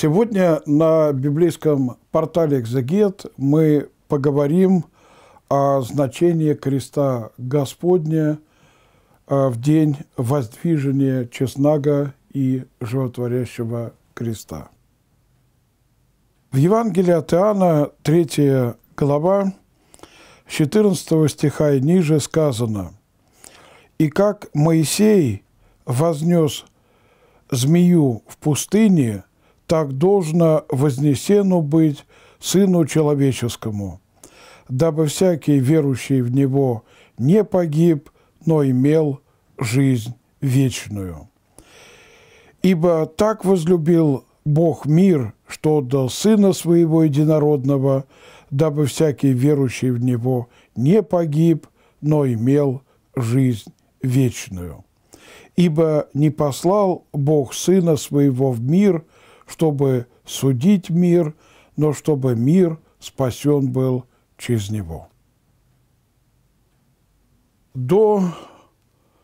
Сегодня на библейском портале «Экзегет» мы поговорим о значении креста Господня а, в день воздвижения честнага и животворящего креста. В Евангелии от Иоанна, 3 глава, 14 стиха и ниже сказано «И как Моисей вознес змею в пустыне, так должно вознесену быть Сыну Человеческому, дабы всякий верующий в Него не погиб, но имел жизнь вечную. Ибо так возлюбил Бог мир, что отдал Сына Своего Единородного, дабы всякий верующий в Него не погиб, но имел жизнь вечную. Ибо не послал Бог Сына Своего в мир, чтобы судить мир, но чтобы мир спасен был через Него. До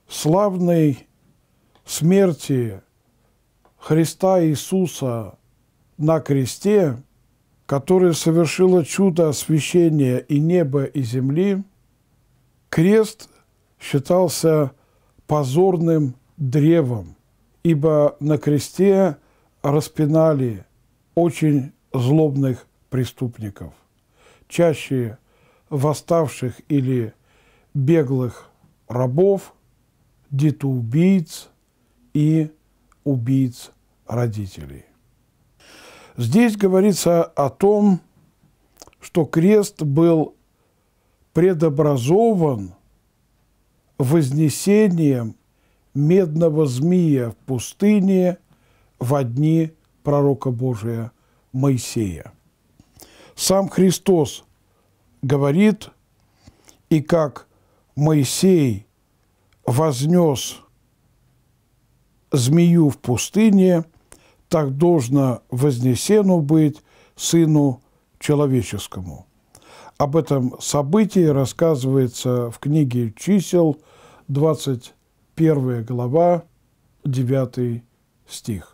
славной смерти Христа Иисуса на кресте, которое совершило чудо освящения и неба, и земли, крест считался позорным древом, ибо на кресте распинали очень злобных преступников, чаще восставших или беглых рабов, детоубийц и убийц родителей. Здесь говорится о том, что крест был предобразован вознесением медного змея в пустыне в дни пророка Божия Моисея. Сам Христос говорит, и как Моисей вознес змею в пустыне, так должно вознесену быть Сыну Человеческому. Об этом событии рассказывается в книге «Чисел», 21 глава, 9 стих.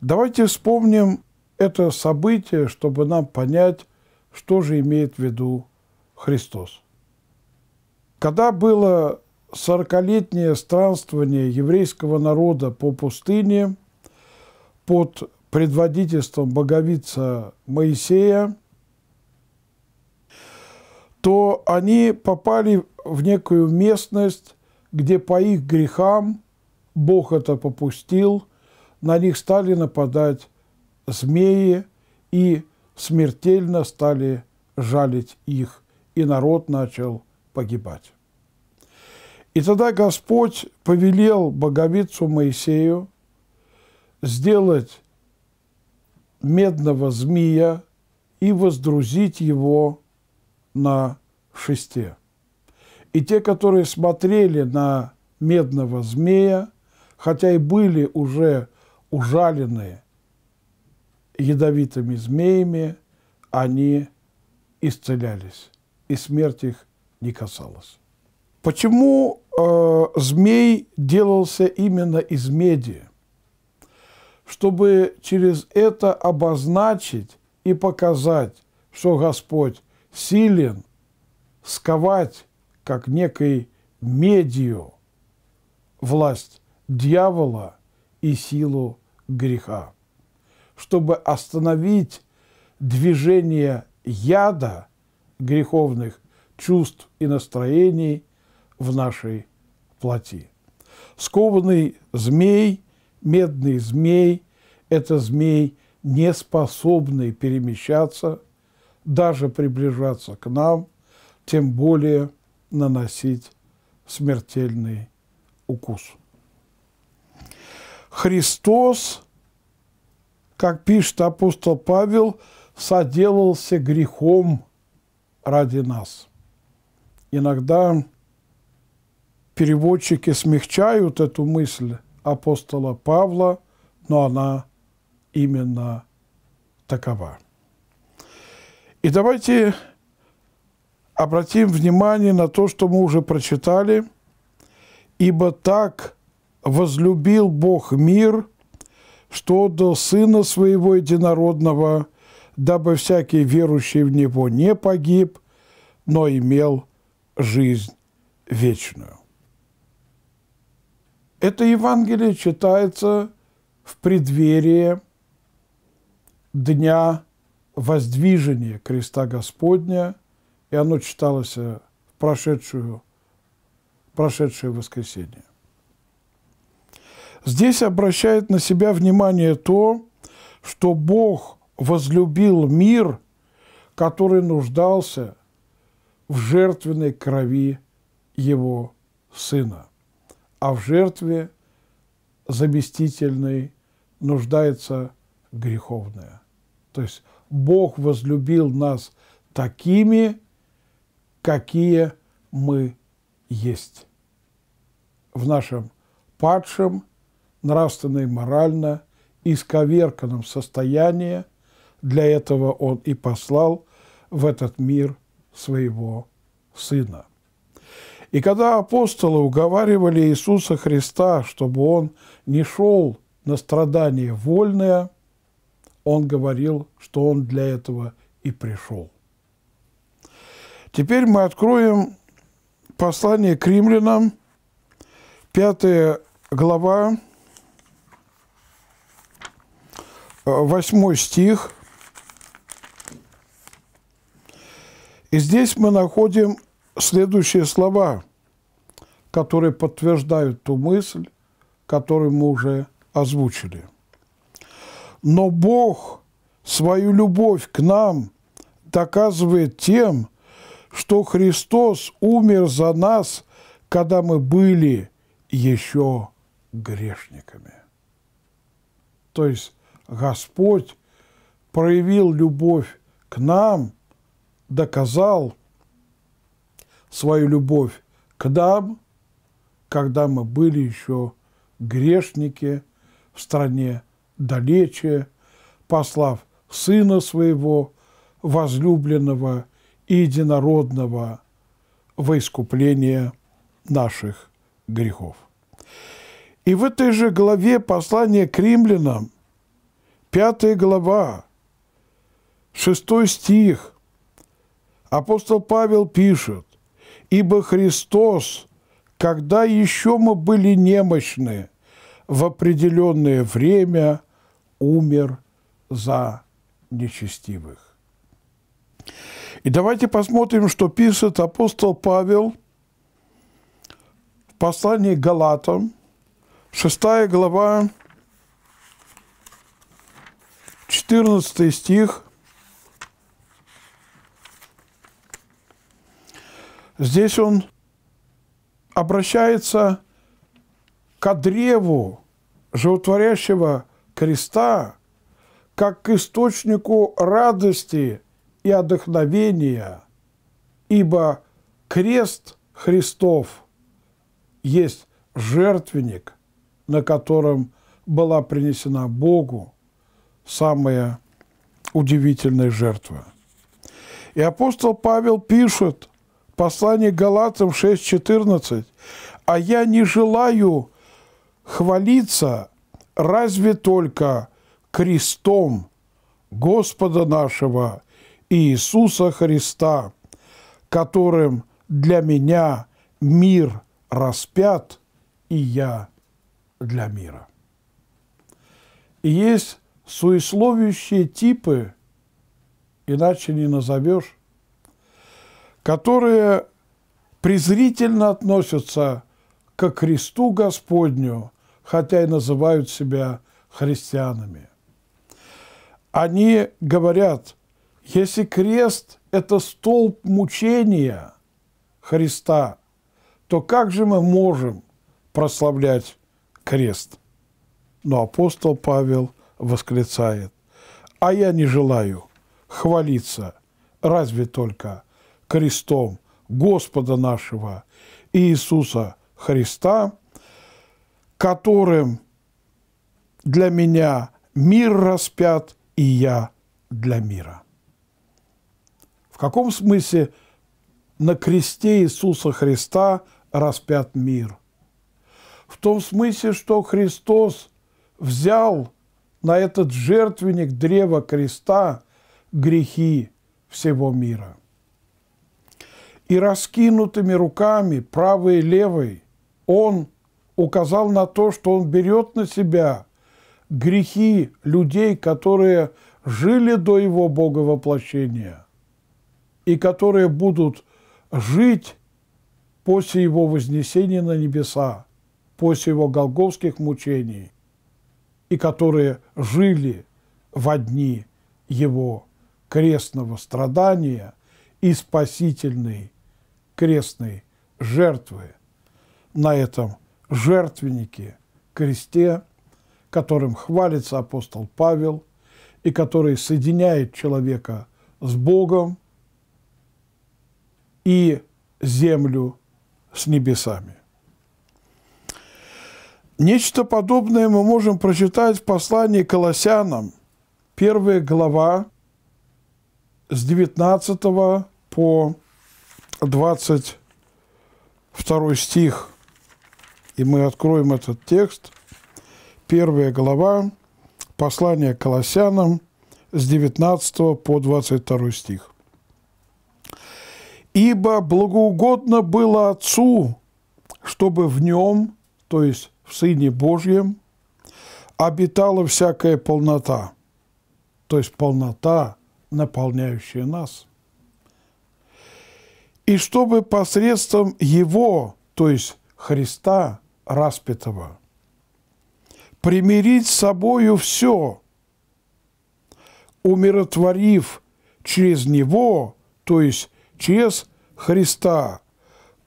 Давайте вспомним это событие, чтобы нам понять, что же имеет в виду Христос. Когда было сорокалетнее странствование еврейского народа по пустыне под предводительством боговица Моисея, то они попали в некую местность, где по их грехам Бог это попустил – на них стали нападать змеи и смертельно стали жалить их, и народ начал погибать. И тогда Господь повелел боговицу Моисею сделать медного змея и воздрузить его на шесте. И те, которые смотрели на медного змея, хотя и были уже ужаленные ядовитыми змеями, они исцелялись, и смерть их не касалась. Почему э, змей делался именно из меди? Чтобы через это обозначить и показать, что Господь силен сковать, как некой медью, власть дьявола – и силу греха. Чтобы остановить движение яда греховных чувств и настроений в нашей плоти. Скованный змей, медный змей – это змей, не способный перемещаться, даже приближаться к нам, тем более наносить смертельный укус. Христос, как пишет апостол Павел, соделался грехом ради нас. Иногда переводчики смягчают эту мысль апостола Павла, но она именно такова. И давайте обратим внимание на то, что мы уже прочитали. «Ибо так возлюбил Бог мир, что отдал Сына Своего Единородного, дабы всякий верующий в Него не погиб, но имел жизнь вечную. Это Евангелие читается в преддверии дня воздвижения креста Господня, и оно читалось в прошедшую, прошедшее воскресенье. Здесь обращает на себя внимание то, что Бог возлюбил мир, который нуждался в жертвенной крови Его Сына, а в жертве заместительной нуждается греховная. То есть Бог возлюбил нас такими, какие мы есть. В нашем падшем, нравственно и морально исковерканном состоянии для этого Он и послал в этот мир своего Сына. И когда апостолы уговаривали Иисуса Христа, чтобы Он не шел на страдания вольное, Он говорил, что Он для этого и пришел. Теперь мы откроем послание к римлянам, пятая глава, восьмой стих. И здесь мы находим следующие слова, которые подтверждают ту мысль, которую мы уже озвучили. Но Бог свою любовь к нам доказывает тем, что Христос умер за нас, когда мы были еще грешниками. То есть Господь проявил любовь к нам, доказал свою любовь к нам, когда мы были еще грешники в стране далече, послав Сына Своего, возлюбленного и единородного во искупление наших грехов. И в этой же главе послания к римлянам, пятая глава, шестой стих, апостол Павел пишет, «Ибо Христос, когда еще мы были немощны, в определенное время умер за нечестивых». И давайте посмотрим, что пишет апостол Павел в послании к Галатам, 6 глава, 14 стих. Здесь он обращается к древу животворящего креста, как к источнику радости и отдохновения, ибо крест Христов есть жертвенник, на котором была принесена Богу самая удивительная жертва. И апостол Павел пишет в послании Галатам 6.14, «А я не желаю хвалиться разве только крестом Господа нашего Иисуса Христа, которым для меня мир распят, и я для мира. И есть суесловящие типы, иначе не назовешь, которые презрительно относятся к кресту Господню, хотя и называют себя христианами. Они говорят, если крест – это столб мучения Христа, то как же мы можем прославлять крест? Но апостол Павел восклицает, а я не желаю хвалиться разве только крестом Господа нашего Иисуса Христа, которым для меня мир распят, и я для мира. В каком смысле на кресте Иисуса Христа распят мир? В том смысле, что Христос взял на этот жертвенник древа креста грехи всего мира. И раскинутыми руками, правой и левой, он указал на то, что он берет на себя грехи людей, которые жили до его боговоплощения и которые будут жить после его вознесения на небеса, после его голговских мучений, и которые жили в дни его крестного страдания и спасительной крестной жертвы на этом жертвеннике, кресте, которым хвалится апостол Павел и который соединяет человека с Богом и землю с небесами. Нечто подобное мы можем прочитать в послании к Колоссянам, первая глава, с 19 по 22 стих. И мы откроем этот текст. Первая глава, послание Колоссянам, с 19 по 22 стих. «Ибо благоугодно было Отцу, чтобы в нем, то есть в Сыне Божьем обитала всякая полнота, то есть полнота, наполняющая нас. И чтобы посредством Его, то есть Христа распятого, примирить с собою все, умиротворив через Него, то есть через Христа,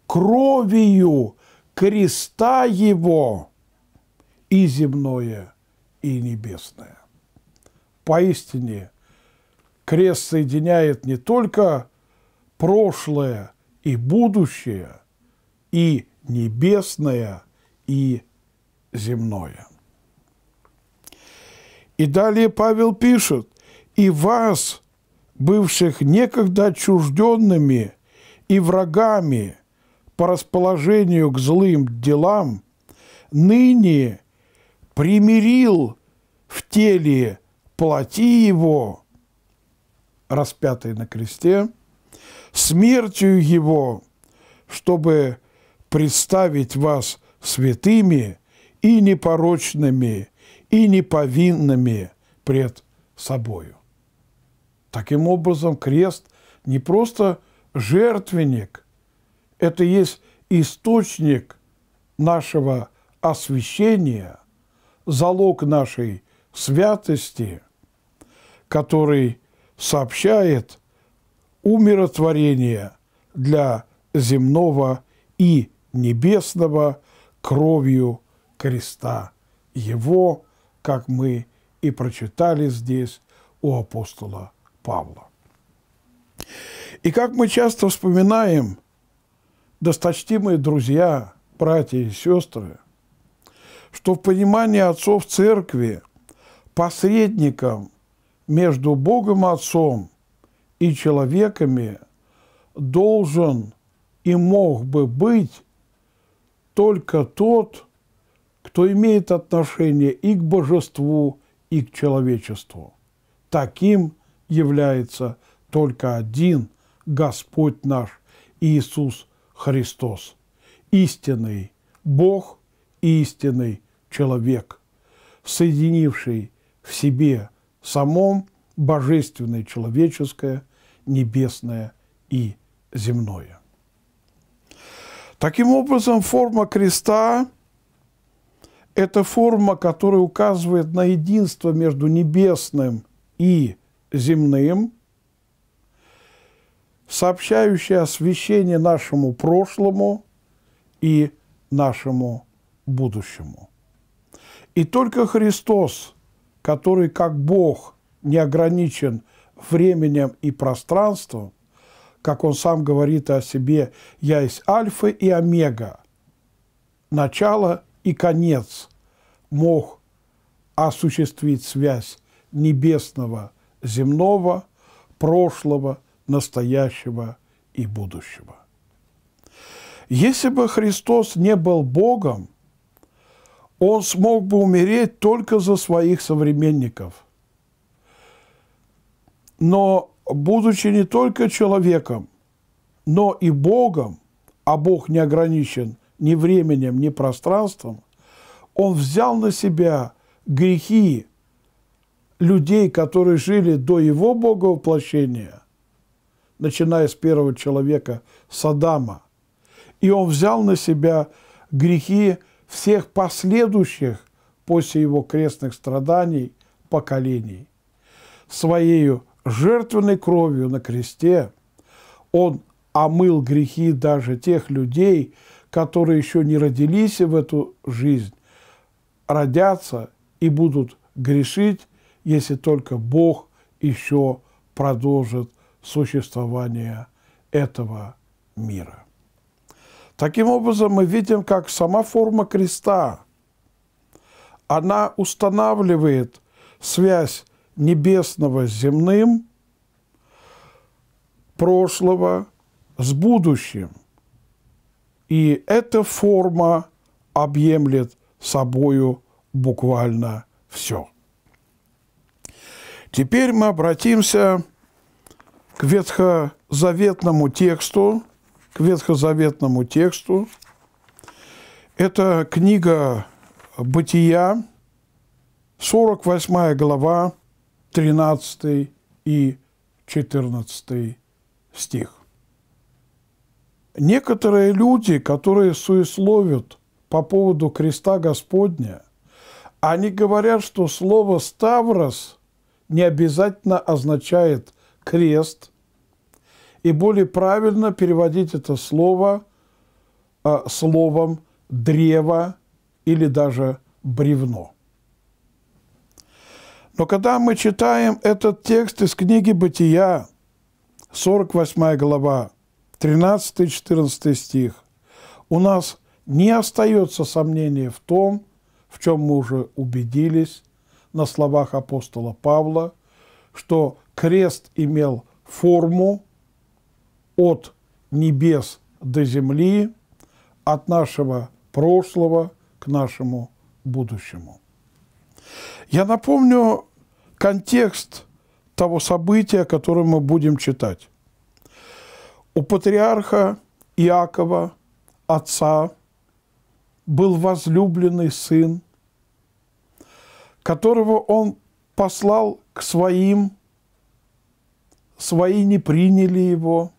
кровью креста Его – и земное, и небесное. Поистине, крест соединяет не только прошлое и будущее, и небесное, и земное. И далее Павел пишет, «И вас, бывших некогда отчужденными и врагами по расположению к злым делам, ныне примирил в теле плоти его, распятый на кресте, смертью его, чтобы представить вас святыми и непорочными, и неповинными пред собою. Таким образом, крест не просто жертвенник, это есть источник нашего освящения – залог нашей святости, который сообщает умиротворение для земного и небесного кровью креста Его, как мы и прочитали здесь у апостола Павла. И как мы часто вспоминаем, досточтимые друзья, братья и сестры – что в понимании отцов церкви посредником между Богом Отцом и человеками должен и мог бы быть только тот, кто имеет отношение и к божеству, и к человечеству. Таким является только один Господь наш Иисус Христос, истинный Бог истинный человек, соединивший в себе самом божественное человеческое, небесное и земное. Таким образом, форма креста – это форма, которая указывает на единство между небесным и земным, сообщающая освящение нашему прошлому и нашему будущему. И только Христос, который как Бог не ограничен временем и пространством, как он сам говорит о себе, «Я есть альфа и омега», начало и конец, мог осуществить связь небесного, земного, прошлого, настоящего и будущего. Если бы Христос не был Богом, он смог бы умереть только за своих современников. Но, будучи не только человеком, но и Богом, а Бог не ограничен ни временем, ни пространством, Он взял на себя грехи людей, которые жили до Его Боговоплощения, начиная с первого человека Садама. И Он взял на себя грехи всех последующих после Его крестных страданий поколений. Своею жертвенной кровью на кресте Он омыл грехи даже тех людей, которые еще не родились в эту жизнь, родятся и будут грешить, если только Бог еще продолжит существование этого мира. Таким образом, мы видим, как сама форма креста, она устанавливает связь небесного с земным, прошлого с будущим. И эта форма объемлет собою буквально все. Теперь мы обратимся к ветхозаветному тексту, к ветхозаветному тексту. Это книга «Бытия», 48 глава, 13 и 14 стих. Некоторые люди, которые суесловят по поводу креста Господня, они говорят, что слово «ставрос» не обязательно означает «крест», и более правильно переводить это слово э, словом «древо» или даже «бревно». Но когда мы читаем этот текст из книги «Бытия», 48 глава, 13-14 стих, у нас не остается сомнения в том, в чем мы уже убедились на словах апостола Павла, что крест имел форму от небес до земли, от нашего прошлого к нашему будущему. Я напомню контекст того события, которое мы будем читать. У патриарха Иакова, отца, был возлюбленный сын, которого он послал к своим, свои не приняли его.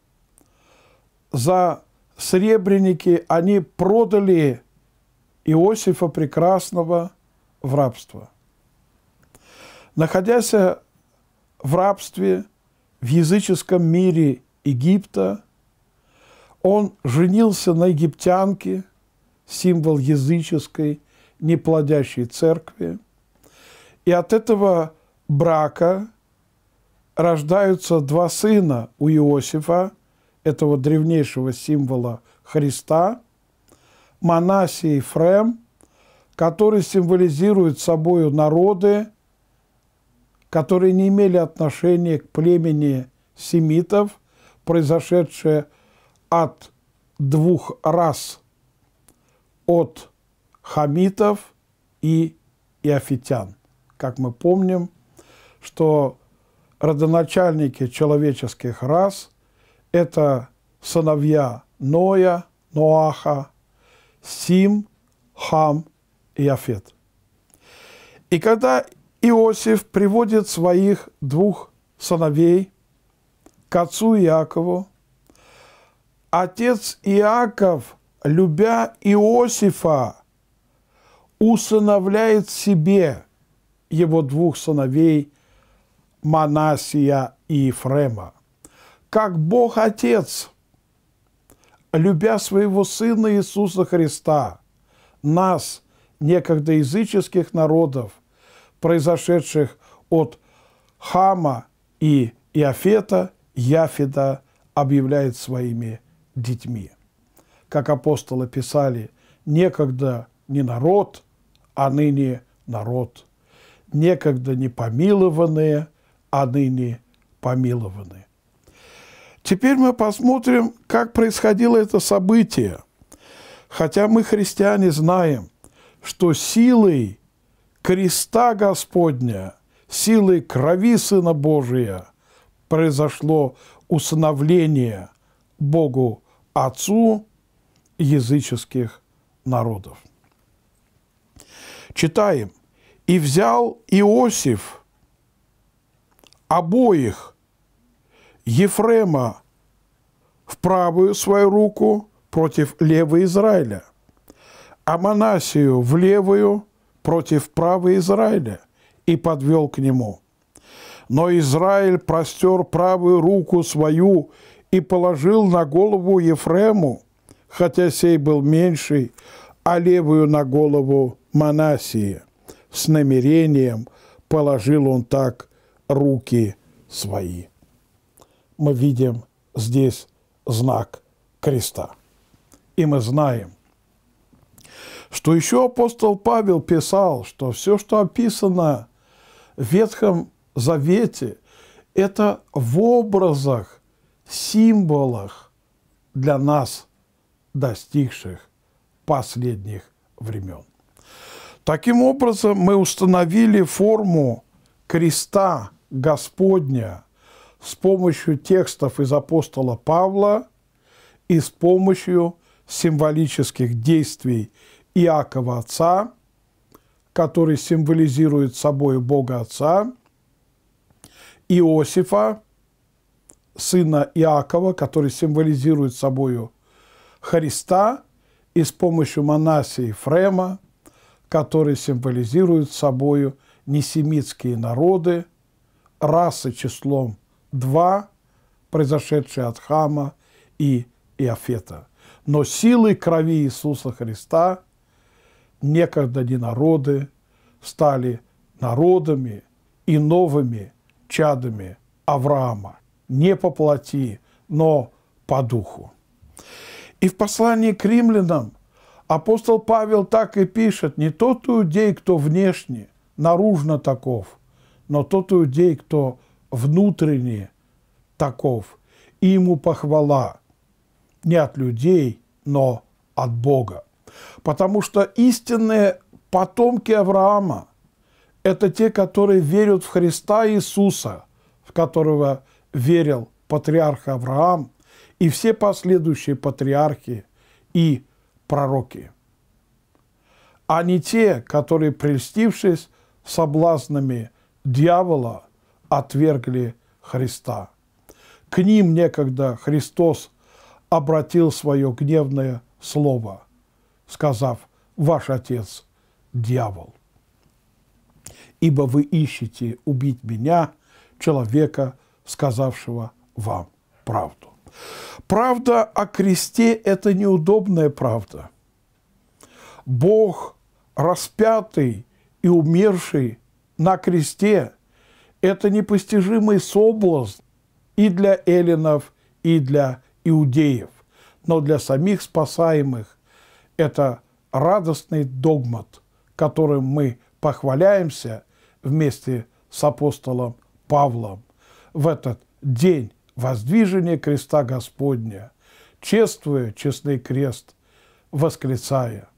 За сребреники они продали Иосифа Прекрасного в рабство. Находясь в рабстве в языческом мире Египта. Он женился на египтянке, символ языческой, неплодящей церкви. И от этого брака рождаются два сына у Иосифа, этого древнейшего символа Христа, Манасий и Фрем, который символизирует собою народы, которые не имели отношения к племени семитов, произошедшее от двух рас, от хамитов и иофитян. Как мы помним, что родоначальники человеческих рас – это сыновья Ноя, Ноаха, Сим, Хам и Афет. И когда Иосиф приводит своих двух сыновей к отцу Иакову. Отец Иаков, любя Иосифа, усыновляет себе его двух сыновей Манасия и Ефрема. Как Бог Отец, любя своего Сына Иисуса Христа, нас, некогда языческих народов, произошедших от Хама и Иофета, Яфида объявляет своими детьми. Как апостолы писали, некогда не народ, а ныне народ. Некогда не помилованные, а ныне помилованы. Теперь мы посмотрим, как происходило это событие. Хотя мы, христиане, знаем, что силой креста Господня, силой крови Сына Божия произошло усыновление Богу Отцу языческих народов. Читаем. «И взял Иосиф обоих Ефрема в правую свою руку против левой Израиля, а Манасию в левую против правой Израиля и подвел к нему. Но Израиль простер правую руку свою и положил на голову Ефрему, хотя сей был меньший, а левую на голову Манасии. С намерением положил он так руки свои. Мы видим здесь знак креста. И мы знаем, что еще апостол Павел писал, что все, что описано в Ветхом Завете, это в образах, символах для нас, достигших последних времен. Таким образом, мы установили форму креста Господня с помощью текстов из апостола Павла и с помощью символических действий Иакова Отца, который символизирует собой Бога Отца, Иосифа, сына Иакова, который символизирует собою Христа, и с помощью Манасии Ефрема, который символизирует собою несемитские народы, расы числом два, произошедшие от Хама и Иофета. Но силой крови Иисуса Христа некогда не народы стали народами и новыми чадами Авраама. Не по плоти, но по духу. И в послании к римлянам апостол Павел так и пишет, не тот иудей, кто внешне, наружно таков, но тот иудей, кто внутренне таков, и ему похвала не от людей, но от Бога. Потому что истинные потомки Авраама – это те, которые верят в Христа Иисуса, в которого верил патриарх Авраам и все последующие патриархи и пророки, а не те, которые, прельстившись соблазнами дьявола, отвергли Христа. К ним некогда Христос обратил свое гневное слово, сказав, «Ваш отец – дьявол, ибо вы ищете убить меня, человека, сказавшего вам правду». Правда о кресте – это неудобная правда. Бог, распятый и умерший на кресте – это непостижимый соблазн и для эллинов, и для иудеев. Но для самих спасаемых это радостный догмат, которым мы похваляемся вместе с апостолом Павлом в этот день воздвижения креста Господня, чествуя честный крест, восклицая,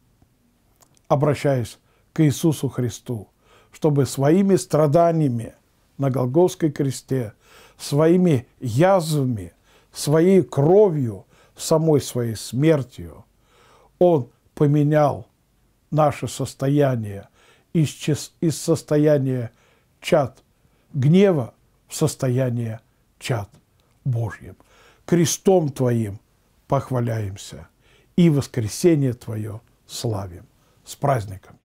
обращаясь к Иисусу Христу, чтобы своими страданиями – на Голгофской кресте своими язвами, своей кровью, самой своей смертью, Он поменял наше состояние из, из состояния чад гнева в состояние чад Божьим. Крестом Твоим похваляемся и воскресение Твое славим. С праздником!